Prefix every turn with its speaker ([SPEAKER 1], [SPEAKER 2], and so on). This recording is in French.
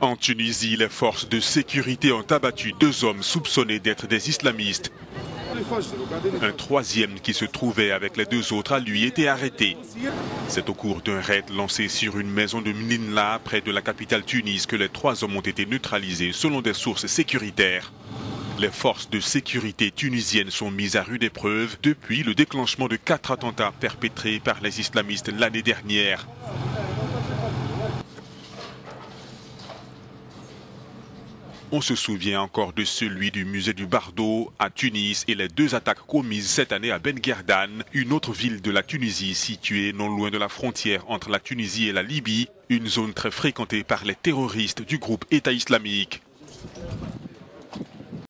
[SPEAKER 1] En Tunisie, les forces de sécurité ont abattu deux hommes soupçonnés d'être des islamistes. Un troisième qui se trouvait avec les deux autres a lui été arrêté. C'est au cours d'un raid lancé sur une maison de Mninla, près de la capitale Tunis, que les trois hommes ont été neutralisés selon des sources sécuritaires. Les forces de sécurité tunisiennes sont mises à rude épreuve depuis le déclenchement de quatre attentats perpétrés par les islamistes l'année dernière. On se souvient encore de celui du musée du Bardo à Tunis et les deux attaques commises cette année à Ben Guerdan, une autre ville de la Tunisie située non loin de la frontière entre la Tunisie et la Libye, une zone très fréquentée par les terroristes du groupe État islamique.